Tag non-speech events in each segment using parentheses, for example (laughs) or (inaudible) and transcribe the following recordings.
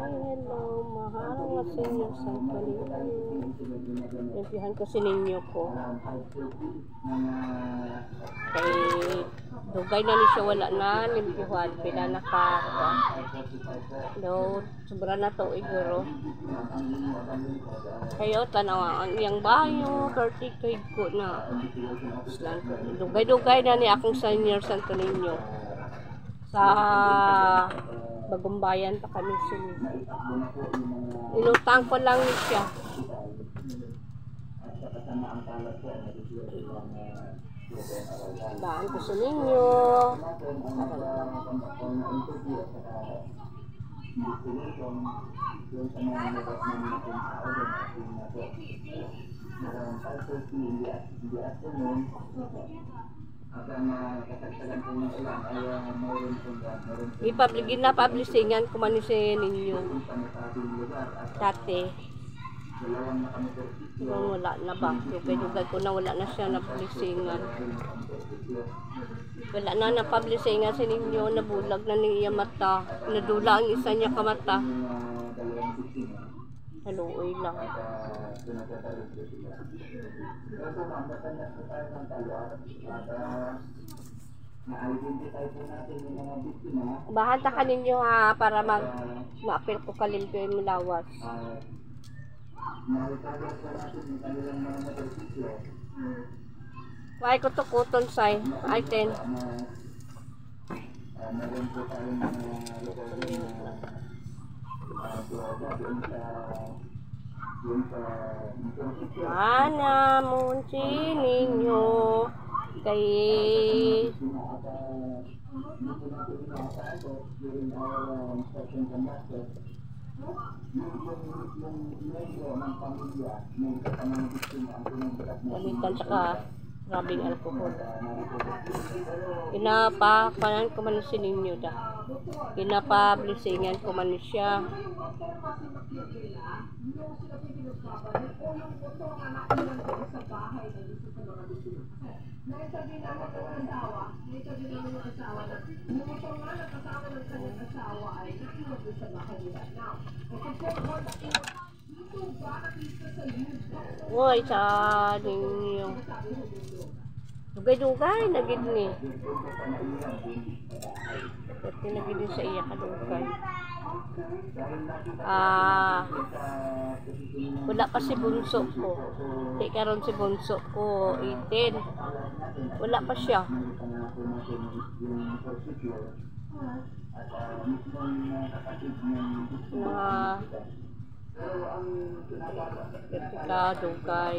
Hello, mahal nga senior sa Palito. Limpihan ko si ninyo ko. Kay dugay na ni siya wala na limpihan. Pila na ka. Do, sobra na to iguro. Kayo, tanawa ang iyang bayo. Perti kay ko na. Dugay-dugay na ni akong senior Santo Niño. Sa bagumbayan pa kami sini. Inutang ko lang siya. Daan ko sa ninyo. Ipubligin na publishingan ko man si ninyo. Dati. Pero wala na ba? Dugay-dugay ko na wala na siya na publishingan. Wala na na publishingan si ninyo. Nabulag na ni iya mata. Nadula ang isa niya kamata. Haluoy lang. Bahan ta ka ninyo ha para mag ma-appeal ko kalimpyo yung lawas. Why ko to kuton say? Ay, ten. Mana munci ninyo kay Balikan tsaka grabing alcohol. Inapapanan ko man si ninyo da. Inapablisingan ko man siya. Uy, sa ninyo. Dugay-dugay na gid ni. Pati na gid sa iya kadugay. Ah, wala pa si bunso ko. Di karon si bunso ko 18. Wala pa siya. Na Ketika dugay.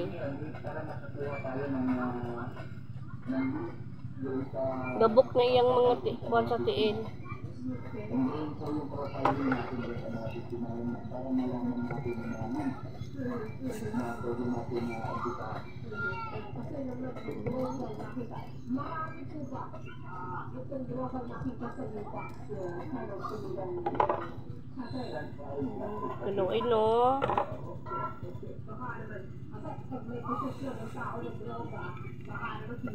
Gabok na iyang mga ti buwan sa tiin. Siya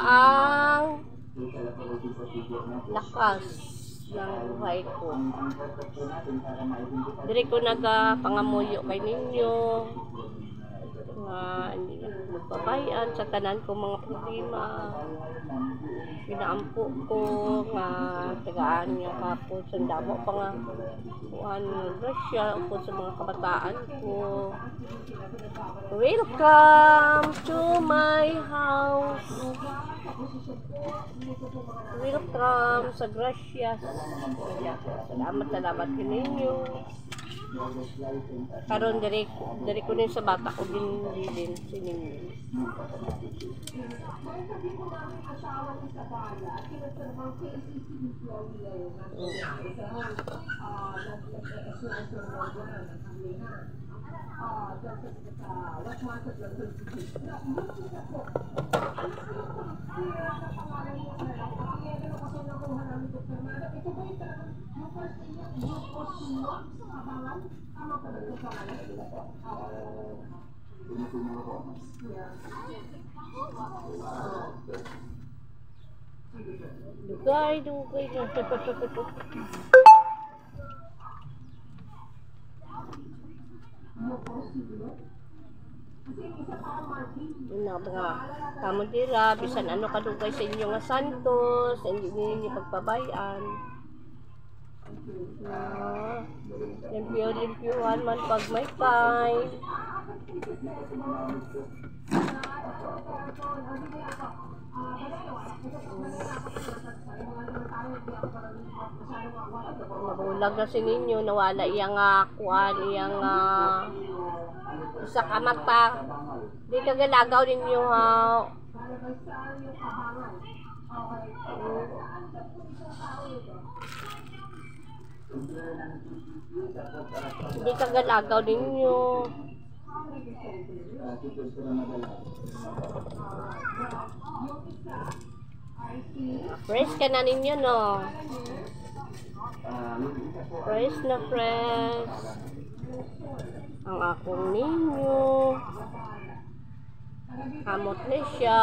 ang lakas ng buhay ko. Diri ko nagapangamuyo kay ninyo nga hindi na magbabayan sa tanan ko mga problema. Pinaampo ko nga tagaan niya kapon sa damo pa nga kuhan Russia po sa mga kabataan ko. Welcome to my house. Welcome sa Gracias. Salamat, salamat kaninyo karon diri diri ko din sa bata ko din din sining din Ito ba yung first inyo? Yung first inyo? Tama po ito sa mga. Dugay, dugay, Yun mga kamundira, bisan ano kadugay sa inyo nga santos, sa inyo ninyo pagpabayan. Yeah limpyo-limpyohan man pag may fine. Nabulag na si ninyo, nawala iyang uh, kuan, iyang ah, isa ka mata. Di ka galagaw ninyo ha. Hindi ka galagaw ninyo. Fresh ka na ninyo, no? Fresh na fresh. Ang akong ninyo. Kamot na siya.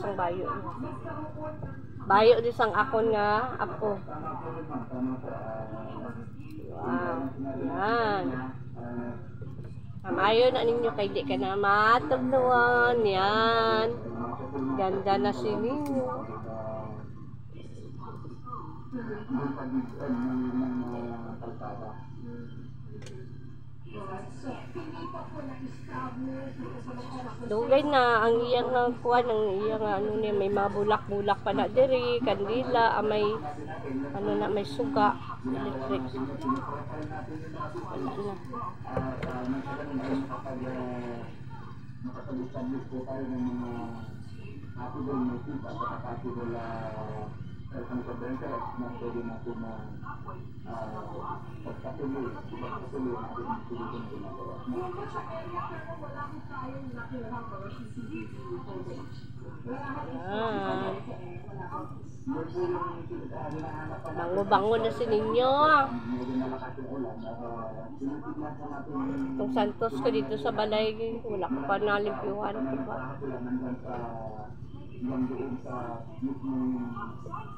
sang bayo. no? Bayo di sang akon nga, ako. Wow. Yan. Kamayo na ninyo kay di ka na matagnawan. Yan. Ganda na si ninyo. Dugay na ang iyang nga kuan ang iyang ano niya may mga bulak-bulak pa na diri kandila ah, may ano na may suga electric. Wala na. nakapag-establish po tayo ng mga possible motive at saka possible uh, circumstances na pwede natin na uh, pagpatuloy, pagpatuloy natin ang solution ginagawa. Yan. Bango-bango na si ninyo. Medyo malakas yung ulan, uh, tinitignan po natin Itong santos ko dito sa balay, wala ko pa nalimpyuhan. Diba? Sa yung doon sa mismong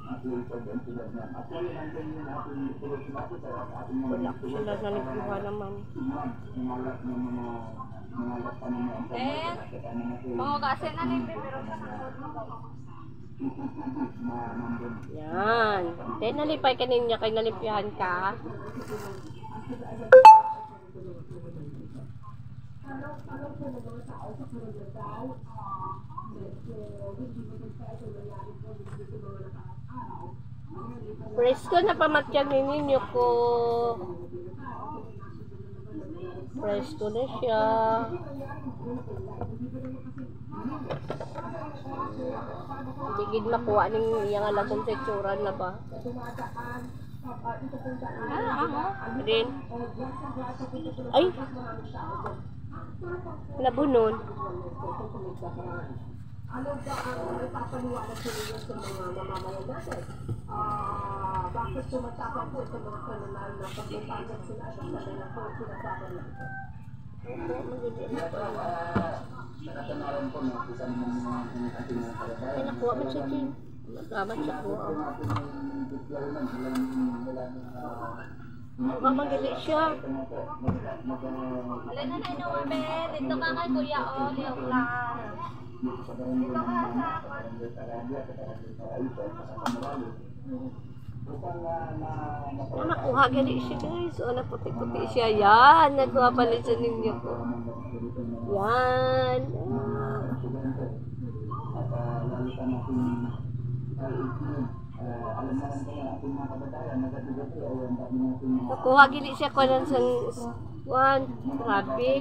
affiliated entidad na. Actually, nandun yung ating solution natin sa ating mga Wala ko sila nalimpyuhan naman. tingnan, nangalat ng mga nangalat pa ng mga Eh, mga kasi na ni pero sa. Yan. Then, nalipay ka ninyo kay nalimpyuhan ka. Presko na pamatyan ni ninyo ko. Presko na siya. Hindi gid makuha ning iyang alagong teksturan na ba? Ako? Rin. Ay! Nabunon. Ano ba ang ipapaliwanag sa inyo sa mga mamamayan natin? Ah, bakit tumatapang po sa mga kanunal na pagbupangan sila sa kanila po sinasabi natin? Nakasanayan po na isa naman ng mga ating mga Ay, kababayan. nakuha man siya din. Salamat siya ko. Uh, Mamagali siya. Alin na na inuwabe. Dito ka kay Kuya O. Leo lang. Dito ka sa upang ah, na Oh, nakuha gani siya guys. O, naputi-puti siya. Yan, nakuha pala siya ninyo ko. Yan. Ah. at ah, lalo pa natin. Ah, Nakuha gani siya ko ng san... One, grabe.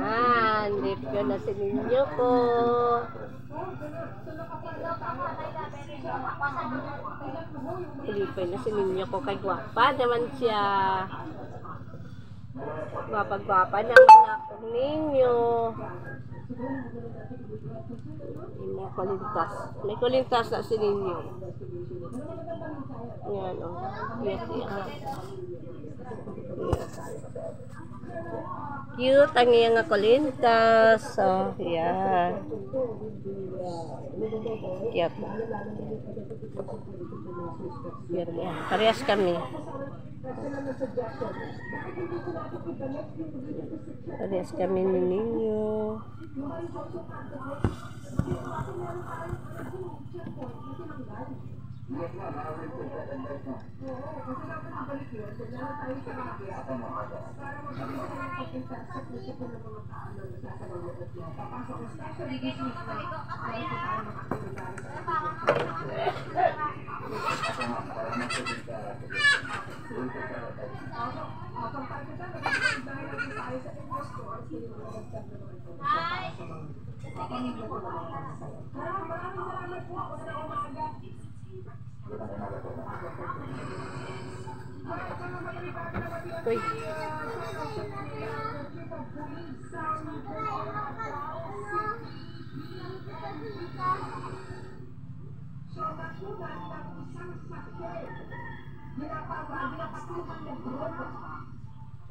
Yan, review na si ninyo ko. Pilipay na si ninyo ko kay gwapa naman siya. Gwapa-gwapa naman ako ninyo. May kulintas. May kulintas na si ninyo. Yan o. Yes, yan. Yes. Cute ang iyang nga kulintas. So, yan. Cute. Cute yan. Parehas kami. Parehas kami ni ninyo. (laughs) Hi. Maraming salamat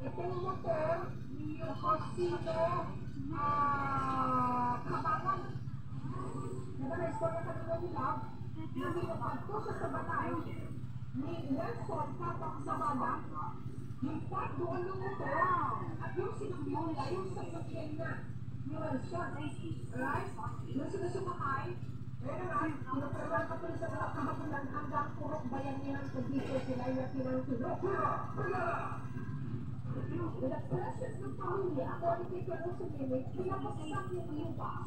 Itong motor, yung Cosino, ah, kabangan. Ko na kanina nila, yung pinapagpuso sa batay, ni Nelson Kapak sa bala, yung part doon ng motor, at yung sinubyo nila, yung sa sakyan niya, ni Nelson, right? Yung sinusumakay, pero right, pinapagawa pa sa mga kahabulan hanggang purok bayan niya ng pagdito sila yung pinangtulog. With the precious ng pamilya, according kay Colonel Sumimik, pinapasak niya yung box.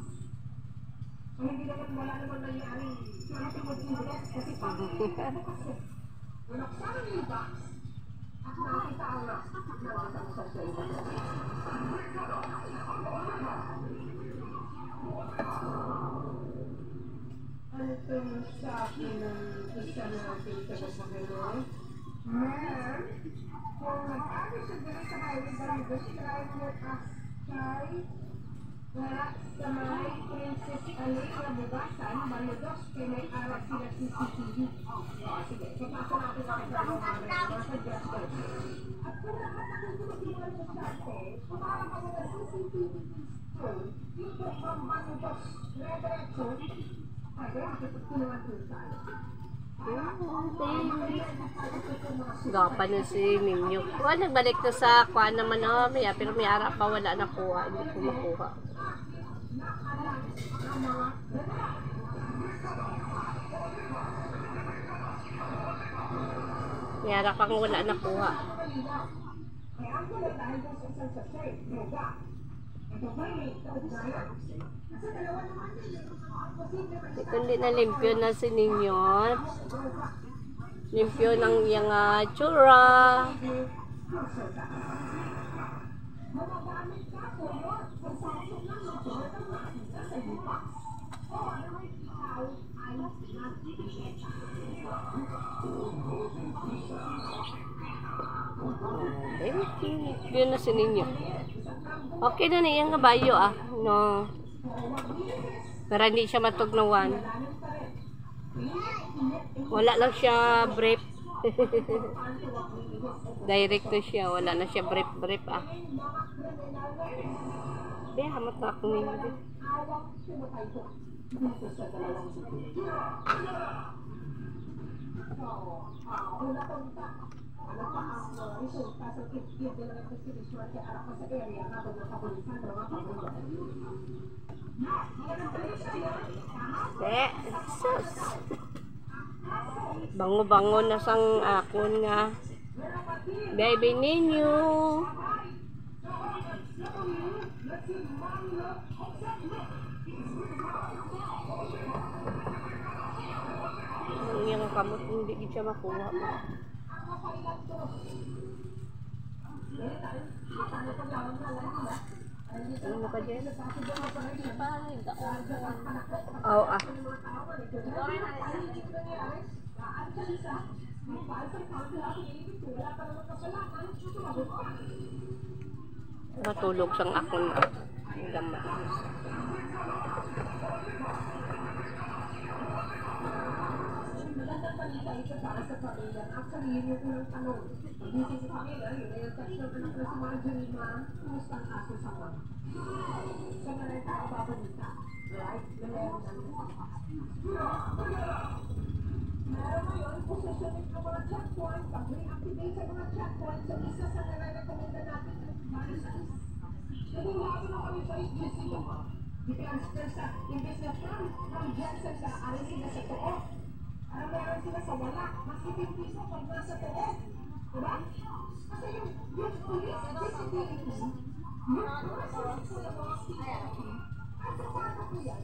Ang hindi naman wala naman nangyari. Kaya tumag-invest kasi pamilya. Binuksan yung box. At nakita ang nakasang sa sa Ano itong sa akin ng isa natin tagapagano'n? Ma'am, kung nag-ari siya dito sa highway barangay, try mo askay wala sa may Princess Ali na bugasan, maludos, kaya may arak sila CCTV. Sige, kapasa natin ang mga suggestion. At kung lahat ng tinutulungan sa sate, kung parang mga na CCTV system, yung kung maludos, re-diretso, pwede, tutulungan po tayo. Gapa na si Ninyo. Kuha, nagbalik na sa kuha naman na maya, pero may ara pa wala na kuha. Hindi ko makuha. May ara pang wala na kuha. Kundi na limpyo na si Ninyo. Limpyo ng iyang ah, tsura. Limpyo na si Ninyo. Okay na niyang kabayo ah. No. Pero hindi siya matugnawan. Wala lang siya brief. (laughs) Direct siya. Wala na siya brief brief ah. Kaya hamat na ako ninyo. Una punta. Pa ang uh, resulta sa kit-kit ng investigation kay anak ko sa area nga nakapulisan ng mga pamilya. Te, sus. Bango-bango na sang akon nga. Baby ninyo. Ang iyang kamot hindi siya makuha. Ano ka dyan? Oo ah. Matulog sang akon na. Ang gamay. Ito para sa pamilya. Actually, yun yung unang tanong. Pagising sa pamilya, yun na yung text ng anak na si Marjorie ma, kumusta ang kaso sa? Sa mga rin tayo babalita. Right? Na meron namin Meron ngayon, positioning ng mga checkpoint, pag-reactivate sa mga checkpoint sa isa sa nare-recommenda natin ng Marisas. Nagulago na kami sa HGC. Di-transfer sa, imbes na from, from Jensen sa alis sila sa Took. Parang meron sila sa wala. Mas 15 piso pag nasa Took. Diba? Kasi yung, yung police, CCTV, yung police sa mga security, at sa paano po yan?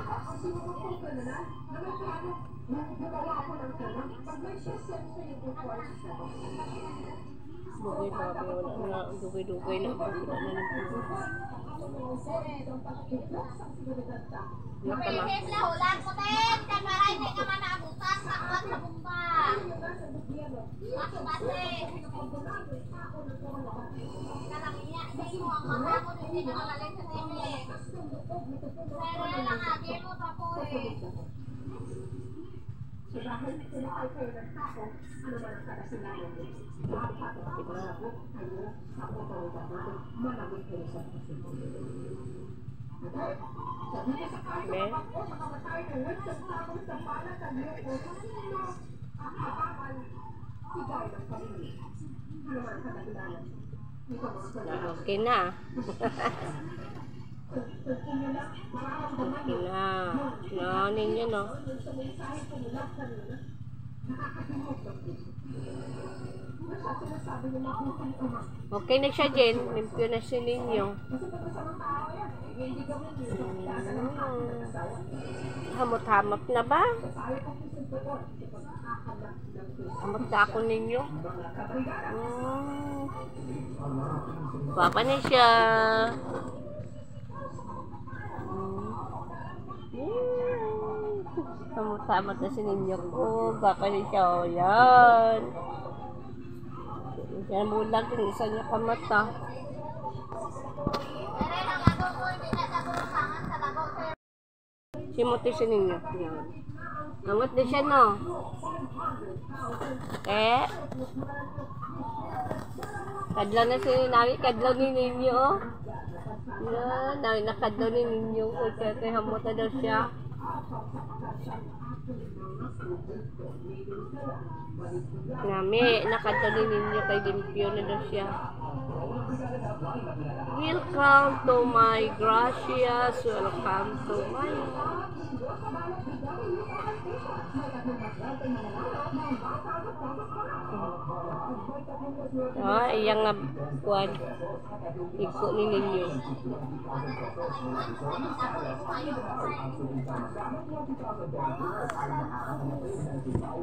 Ang sinukupo ka na na, na may plano, nung gumawa ko ng plano, pag may session sa yung requires na to. Dugay pa wala na. Dugay-dugay na. Dugay na na. Pilihit na hulang ko din. Kan maray na ka man naabutas sa kuwan sa bumba. Base-base. Kanang iya, di mo ang mata ko hindi na malalim sa TV. Pero lang agi mo pa eh. Dahil sinakay kayo ng tao, ano man ang kakasilayan din. Dapat ako kayo sa otoridad natin, managot kayo sa. Okay? Sabi ko sa kahit Me? ako, makamatay ng wait sa balat ng iyo ko, sa sino ang kapaman sigay ng pamilya. Ano man ang kadahilanan. okay na. (laughs) na. Na, ninyo no. siya? Okay na siya, Jen. Limpyo na si ninyo. Nasawa. Hamot-hamot na ba? Hamot na ako ninyo. Kabrigada, Mm. Papa na siya. Hamot-hamot na si ninyo ko. Papa na siya. O, yan. Yan bulag din. Isa niya kamata. Simuti si ninyo. Yan. Hamot na siya, no? Eh? Kadlaw na si Nami, kadlaw ni ninyo, oh. Yan, Nami, nakadlaw ni ninyo. Uy, kaya kaya hamot na daw siya. Nami, nakadlaw ni ninyo kay limpyo na daw siya. Welcome to my gracias. Welcome to my Ah, iyang nga kuan. Iko ni ninyo.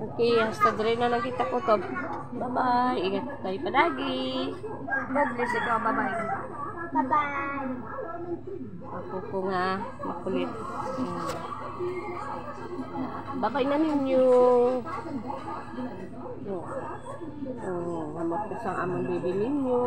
Okay, hasta dre na lang kita ko to. Bye-bye. Ingat tayo palagi. God bless ikaw. Bye-bye. Bye-bye. Ako po nga makulit. Mm. Bye-bye na ninyo. Oh. Hamot ko sa among baby ninyo.